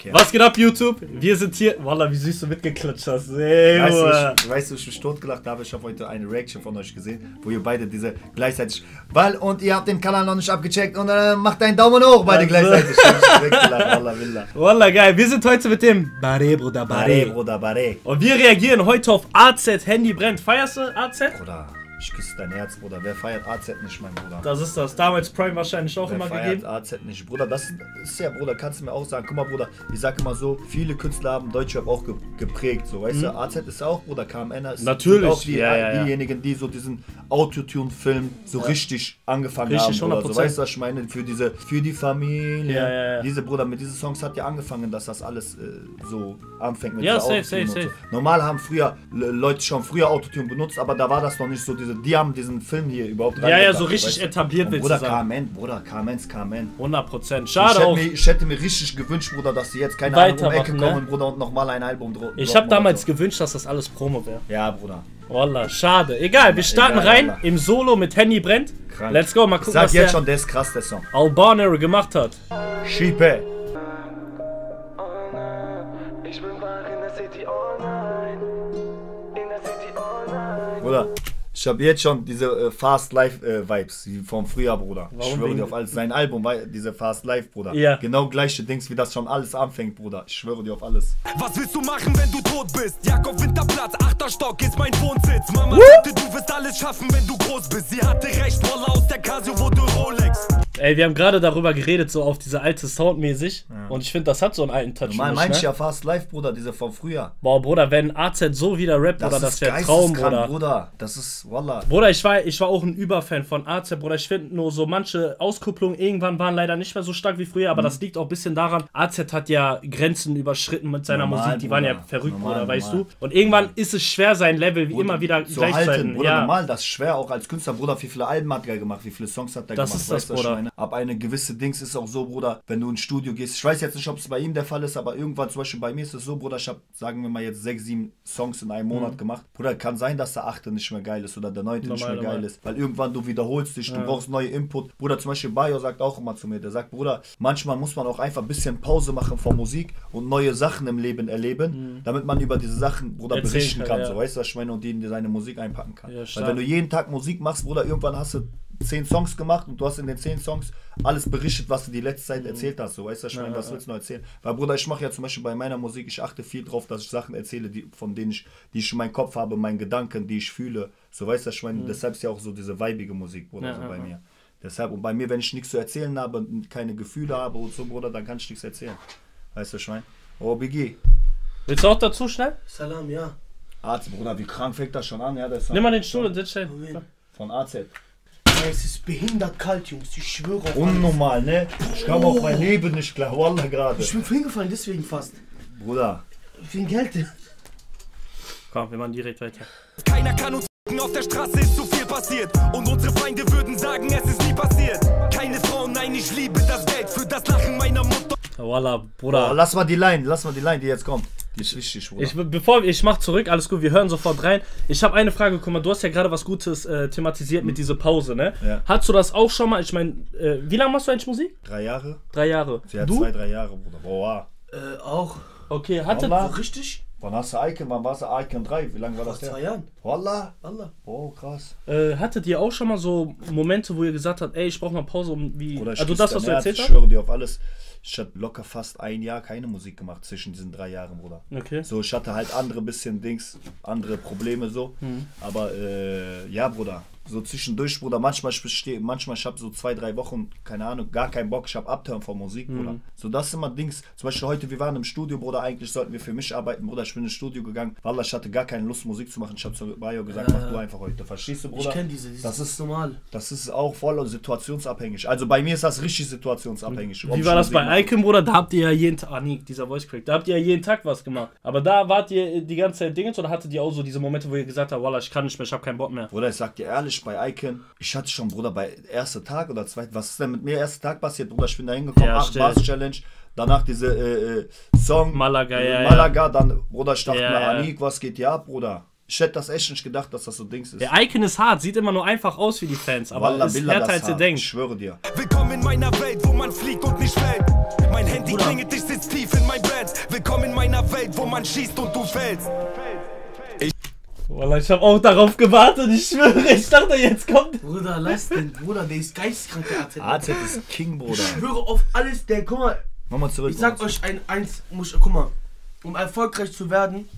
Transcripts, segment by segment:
Okay. Was geht ab, YouTube? Wir sind hier. Wallah, wie süß du mitgeklatscht hast. Ey, Weißt du, ich, weißt du, ich bin totgelacht habe. Ich habe heute eine Reaction von euch gesehen, wo ihr beide diese gleichzeitig. Weil und ihr habt den Kanal noch nicht abgecheckt und dann macht einen Daumen hoch, beide Also. gleichzeitig. Wallah, Willah. Wallah, geil. Wir sind heute mit dem Barre, Bruder, Barre, Barre. Bruder, Barre. Und wir reagieren heute auf AZ. Handy brennt. Feierst du AZ? Bruder, ich küsse dein Herz, Bruder. Wer feiert AZ nicht, mein Bruder? Das ist das. Damals Prime wahrscheinlich auch Wer immer feiert gegeben. AZ nicht? Bruder, das ist ja, Bruder, kannst du mir auch sagen. Guck mal, Bruder, ich sag immer so, viele Künstler haben Deutschrap auch ge geprägt, so, weißt du? AZ ist auch, Bruder, KMN ist Mhm. Natürlich, auch die, ja, ja, ja. diejenigen, die so diesen Autotune-Film so richtig angefangen Richtig, haben. So, 100%. weißt du, was ich meine? Für diese, für die Familie. Ja, ja, ja. Diese, Bruder, mit diesen Songs hat ja angefangen, dass das alles äh, so anfängt mit Ja, safe, safe, safe. So. Normal haben früher Le- Leute schon früher Autotune benutzt, aber da war das noch nicht so diese, die haben diesen Film hier überhaupt Ja, ja, so richtig weißt du? etabliert, willst du Bruder, sagen. KMN, Bruder, KMN's KMN. 100 Prozent. Ich Schade hätte, auch. mir, ich hätte mir richtig gewünscht, Bruder, dass sie jetzt keine Ahnung um Ecke ne? kommen, Bruder, und nochmal ein Album dro Ich habe damals so. gewünscht, dass das alles Promo wäre. Ja, Bruder. Wallah, schade. Egal, wir starten Egal, rein Wallah. im Solo mit Handy brennt. Krank. Let's go, mal Ich gucken, sag was jetzt der schon, der ist krass, der Song. Albaner gemacht hat. Schiepe. Bruder, ich habe jetzt schon diese äh, Fast Life äh, Vibes wie vom Frühjahr, Bruder. ich Warum schwöre wegen- dir auf alles. Sein Album war diese Fast Life, Bruder. Ja. Genau gleiche Dings, wie das schon alles anfängt, Bruder. Ich schwöre dir auf alles. Was willst du machen, wenn du tot bist? Jakob Winterplatz, achter Stock ist mein Wohnsitz. Mama sagte, du wirst alles schaffen, wenn du groß bist. Sie hatte recht, Wallah, aus der Casio wurde Rolex. Ey, wir haben gerade darüber geredet, so auf diese alte Soundmäßig. Und ich finde, das hat so einen alten Touch. Normal meinst du ne? ja Fast Life, Bruder, diese vom Frühjahr. Boah, Bruder, wenn AZ so wieder rappt, Das Bruder, das ist wäre Traum, Bruder. Bruder. Das ist, Wallah. Bruder, ich war, ich war auch ein Überfan von AZ, Bruder. Ich finde nur so manche Auskupplungen irgendwann waren leider nicht mehr so stark wie früher, aber das liegt auch ein bisschen daran, AZ hat ja Grenzen überschritten mit seiner Normal, Musik, die waren ja Bruder. verrückt, Normal, Bruder, weißt normal. du? Und irgendwann ist es schwer, sein Level wie immer wieder zu halten, Bruder, Ja. normal, das ist schwer, auch als Künstler, Bruder, wie viele Alben hat er gemacht, wie viele Songs hat er Das gemacht, ist das, weißt was ich Bruder. Meine? Ab eine gewisse Dings ist auch so, Bruder, wenn du ins Studio gehst, ich weiß jetzt nicht, ob es bei ihm der Fall ist, aber irgendwann zum Beispiel bei mir ist es so, Bruder, ich habe, sagen wir mal jetzt sechs, sieben Songs in einem Monat gemacht, Bruder, kann sein, dass der achte nicht mehr geil ist oder der neunte nicht Normal, mehr geil ist, weil irgendwann du wiederholst dich, du brauchst neue Input, Bruder, zum Beispiel Bayo sagt auch immer zu mir, der sagt, Bruder, manchmal muss man auch einfach ein bisschen Pause machen von Musik und neue Sachen im Leben erleben, damit man über diese Sachen, Bruder, Mhm. Erzählen berichten kann, kann, ja. so, weißt du, was ich meine, und die in seine Musik einpacken kann. Ja, Weil wenn du jeden Tag Musik machst, Bruder, irgendwann hast du zehn Songs gemacht und du hast in den zehn Songs alles berichtet, was du die letzte Zeit erzählt hast. So, weißt du, was ich meine, was willst du noch erzählen? Weil, Bruder, ich mache ja zum Beispiel bei meiner Musik, ich achte viel drauf, dass ich Sachen erzähle, die, von denen ich, die ich in meinem Kopf habe, meinen Gedanken, die ich fühle. So, weißt du, ich meine, deshalb ist ja auch so diese weibige Musik, Bruder, Ja, so bei ja. mir. Deshalb, und bei mir, wenn ich nichts zu erzählen habe, keine Gefühle habe und so, Bruder, dann kann ich nichts erzählen. Weißt du, meine? Oh, Biggie. Willst du auch dazu schnell? Salam, ja. Arzt, Bruder, wie krank fängt das schon an? Ja, das Nimm mal den Stuhl und sitz schnell. Von AZ. Es ist behindert kalt, Jungs. Ich schwöre auf alles. Unnormal, ne? Ich kam auf mein Leben nicht klar. Wallah gerade. Ich bin hingefallen, deswegen fast. Bruder. Wegen Geld. Komm, wir machen direkt weiter. Keiner kann uns auf der Straße ist zu viel passiert. Und unsere Feinde würden sagen, es ist nie passiert. Keine Frauen, nein, ich liebe das Geld für das Lachen meiner Mutter. Voila, Oh, Bruder. lass mal die Line, lass mal die Line, die jetzt kommt. Die ist wichtig, Bruder. Ich, bevor ich mach zurück, alles gut, wir hören sofort rein. Ich habe eine Frage, guck mal, du hast ja gerade was Gutes äh, thematisiert mit dieser Pause, ne? Ja. Hast du das auch schon mal? Ich meine, äh, wie lange machst du eigentlich Musik? drei Jahre? Drei Jahre. Sie hat du? zwei, drei Jahre, Bruder. Boah. Äh, auch. Okay, hatte. Richtig? Wann hast du Icon? Wann warst du Icon 3? Wie lange war das Vor zwei her? Jahren. Wallah. Allah. Oh, krass. Äh, hattet ihr auch schon mal so Momente, wo ihr gesagt habt, ey, ich brauche mal Pause, um wie. Ich also das, was du erzählt Ich hast? schwöre dir auf alles. Ich habe locker fast ein Jahr keine Musik gemacht zwischen diesen drei Jahren, Bruder. Okay. So, ich hatte halt andere bisschen Dings, andere Probleme so. Mhm. Aber äh, ja, Bruder. So zwischendurch, Bruder, manchmal ich bestehe, manchmal ich habe so zwei, drei Wochen, keine Ahnung, gar keinen Bock, ich habe Abturn von Musik, Bruder. Mhm. So, das sind immer Dings. Zum Beispiel heute, wir waren im Studio, Bruder, eigentlich sollten wir für mich arbeiten, Bruder, ich bin ins Studio gegangen. Wallah, ich hatte gar keine Lust, Musik zu machen. Ich habe zu Bayo gesagt, mach du einfach heute. Verstehst du, Bruder? Ich kenne diese. diese. Das ist normal. Das ist auch voll situationsabhängig. Also bei mir ist das richtig situationsabhängig. Wie war das bei. Icon, Bruder? Da habt ihr ja jeden Tag. Ah, nee, dieser Voice Crack. Da habt ihr ja jeden Tag was gemacht. Aber da wart ihr die ganze Zeit Dingens oder hattet ihr auch so diese Momente, wo ihr gesagt habt, Wallah, ich kann nicht mehr, ich hab keinen Bock mehr? Bruder, ich sag dir ehrlich, bei Icon, ich hatte schon, Bruder, bei erster Tag oder zweiter, was ist denn mit mir erster Tag passiert, Bruder? Ich bin da hingekommen, Ja, 8 still. Bars Challenge, danach diese äh, äh, Song, Malaga, äh, ja, ja. Malaga, dann, Bruder, ich dachte Ja, mir, ja. Anik, was geht hier ab, Bruder? Ich hätte das echt nicht gedacht, dass das so Dings ist. Der Icon ist hart, sieht immer nur einfach aus wie die Fans, aber Wallah, ist Billah, härter als ihr denkt. Ich schwöre dir. Willkommen in meiner Welt, wo man fliegt und nicht fällt. Mein Handy klingelt, ich sitz tief in mein Bett. Willkommen in meiner Welt, wo man schießt und du fällst. Wallah, ich habe auch darauf gewartet, ich schwöre, ich dachte, jetzt kommt. Bruder, lass den, Bruder, der ist geisteskrank, der AZ. AZ ist King, Bruder. Ich schwöre auf alles, der, guck mal, Mach mal zurück. ich sag euch ein, eins, muss, guck mal, um erfolgreich zu werden,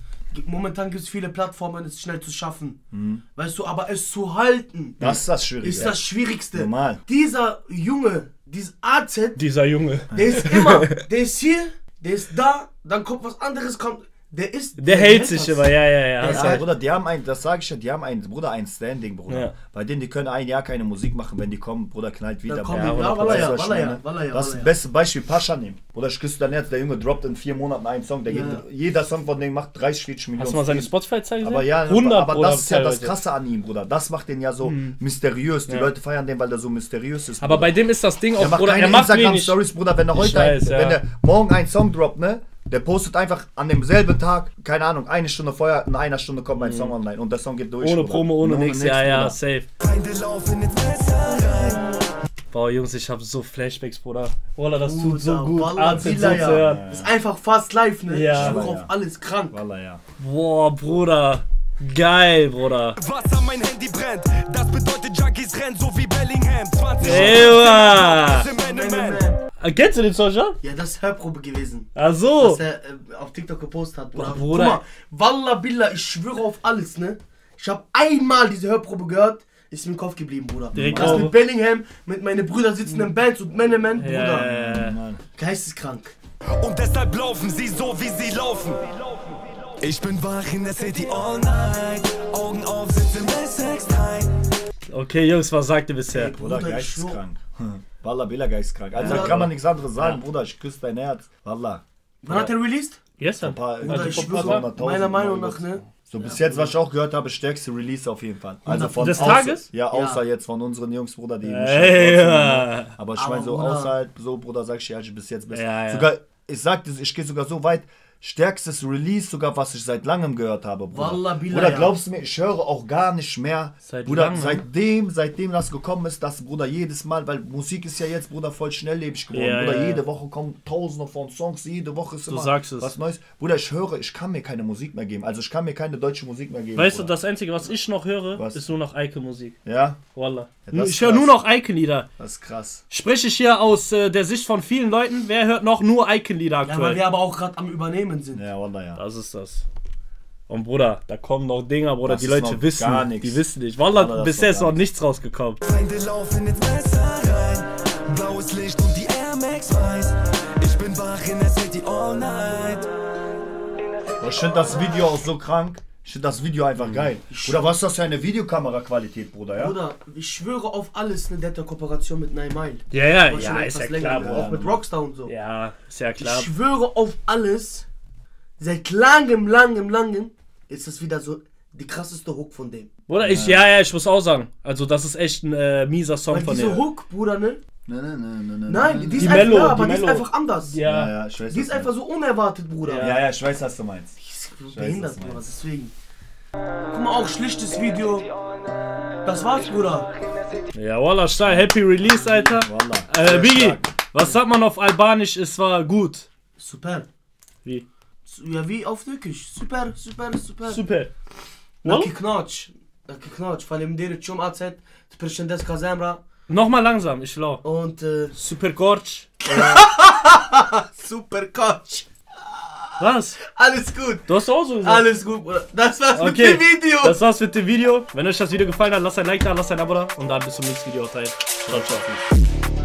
momentan gibt es viele Plattformen, es schnell zu schaffen. Mhm. Weißt du, aber es zu halten. Das ist das Schwierige. ist das Schwierigste. Normal. Dieser Junge, dieses AZ, Dieser Junge. der ist immer, der ist hier, der ist da, dann kommt was anderes, kommt, der ist. Der hält sich das. immer, ja, ja, ja. Der Ja, recht. Bruder, die haben ein, das sage ich ja, die haben ein, Bruder, ein Standing, Bruder. Ja. Bei denen, die können ein Jahr keine Musik machen, wenn die kommen, Bruder, knallt wieder. Kommen Bruder. ja, ja, was ich Wallah, ja? Wallah, ja, Das ist das beste Beispiel, Pascha nehmen. Bruder, ich küsse dein Herz, der Junge droppt in vier Monaten einen Song, der Ja. geht, jeder Song von dem macht 30, 40 Millionen. Hast du mal seine Streams. Spotify-Zeit gesehen? Aber ja, 100 aber Bruder, das ist ja das. Krasse an ihm, Bruder. Das macht den ja so mysteriös. Die Ja. Leute feiern den, weil der so mysteriös ist. Aber Bruder. bei dem ist das Ding auch, Der macht Bruder, er macht. Instagram-Stories, Bruder, wenn er heute, ja. wenn der morgen einen Song droppt, ne? Der postet einfach an demselben Tag, keine Ahnung, eine Stunde vorher, in einer Stunde kommt mein Song online und der Song geht durch. Mhm. Ohne Bruder. Promo, ohne, nix. Ja, ja, Bruder. safe. Boah, Jungs, ich hab so Flashbacks, Bruder. Wallah, das tut so Bruder, gut, Wallah, AZ so zu Billah, ja. hören. Ist einfach fast live, ne? Ja. ich schwöre Ja. auf alles krank. Wallah, ja. Boah, Bruder. Geil, Bruder. Wasser, mein Handy brennt. Das bedeutet Junkies rennen, so wie Bellingham. 20 Ewa. Ah, Kennst du den schon? Ja, das ist Hörprobe gewesen. Ach so. Was er äh, auf TikTok gepostet hat. Bruder. Bruder. Guck mal, Wallah Billah, ich schwöre auf alles, ne? Ich habe einmal diese Hörprobe gehört, ist mir im Kopf geblieben, Bruder. Direkt das mit Bellingham, mit meinen Brüdern sitzen in Bands und Menemen, Bruder. Ja, ja, ja. Mann. Geisteskrank. Und deshalb laufen sie so, wie sie laufen. Ich bin wach in der City all night. Augen auf, sitze im S63. Okay, Jungs, was sagt ihr bisher? Bruder, Bruder, schwör- geisteskrank. Hm. Wallah, Billa geisteskrank. Also Ja. kann man nichts anderes sagen, Bruder, ich küsse dein Herz. Wallah. Wann hat er released? Gestern. Ein paar, Bruder, also ich schwöre, meiner Meinung nach, ne? So bis jetzt, was ich auch gehört habe, stärkste Release auf jeden Fall. Also von Des außer, Tages? Ja, außer Ja. jetzt von unseren Jungs, Bruder, die mich Ey, halt ja. Aber ich meine so Bruder- außerhalb, so Bruder, sag ich dir, halt bis jetzt besser. Ja, ja. Sogar, ich sag das, ich gehe sogar so weit, stärkstes Release sogar, was ich seit langem gehört habe, Bruder. Wallah, Bruder, glaubst du mir, ich höre auch gar nicht mehr. Seit Bruder, langem? seitdem, seitdem das gekommen ist, dass Bruder jedes Mal, weil Musik ist ja jetzt, Bruder, voll schnelllebig geworden. Ja, Bruder, ja. jede Woche kommen tausende von Songs, jede Woche ist immer sagst es. was Neues. Bruder, ich höre, ich kann mir keine Musik mehr geben. Also ich kann mir keine deutsche Musik mehr geben. Weißt du, Bruder. das Einzige, was ich noch höre, Was? ist nur noch Icon-Musik. Ja, Wallah. Ich höre nur noch Icon-Lieder. das ist krass. Spreche ich hier aus äh, der Sicht von vielen Leuten, wer hört noch nur Icon-Lieder Ja, weil aktuell? wir aber auch gerade am Übernehmen sind. Ja, Wallah, ja. das ist das. Und Bruder, da kommen noch Dinger, Bruder, Das die Leute wissen. gar nichts. Die wissen nicht. Wallah, bisher ist noch nichts rausgekommen. Feinde laufen ins Messer rein. Blaues Licht und die Air Max weiß. Ich bin wach in der City all night. Ich finde das Video auch so krank. Ich finde das Video einfach geil. Bruder, was ist das für eine Videokameraqualität, Bruder, ja? Bruder, ich schwöre auf alles, ne, der eine Kooperation mit Nine Mile. Ja, ja, ja, ist ja länger, klar, ne? Bruder. Auch mit Rockstar und so. Ja, ist ja klar. Ich schwöre auf alles, seit langem, langem, langem ist das wieder so die krasseste Hook von dem. Bruder, ich, ja, ja, ich muss auch sagen. Also, das ist echt ein äh, mieser Song Weil von diese dem. Hook, Bruder, ne? Nein, nein, nein, nein, nein. Nein, die ist einfach, Mello, ja, die aber die ist einfach anders. Ja, Ja, ja, ich weiß. Die ist einfach so unerwartet, Bruder. Ja, ja, ich weiß, was du meinst. Die ist weiß, behindert, was du Bruder, meinst. deswegen. Guck mal, auch schlichtes Video. Das war's, Bruder. Ja, Wallah, stark. Happy Release, Alter. Wallah. Äh, Biggie, was sagt man auf Albanisch? Es war gut. Super. Wie? Ja, wie auf Türkisch. Super, super, super. Super. Naki Knatsch. Naki Knatsch. Faleminderit shumë AZ. Të përshëndes ka zemra. Nochmal langsam, ich lau. Und äh, Super Gorge. super Coach. Was? Alles gut. Du hast auch so gesagt. Alles gut, Bruder. Das war's mit Okay, dem Video. das war's mit dem Video. Wenn euch das Video gefallen hat, lasst ein Like da, lasst ein Abo da und dann bis zum nächsten Video. Rein. Ciao, ciao.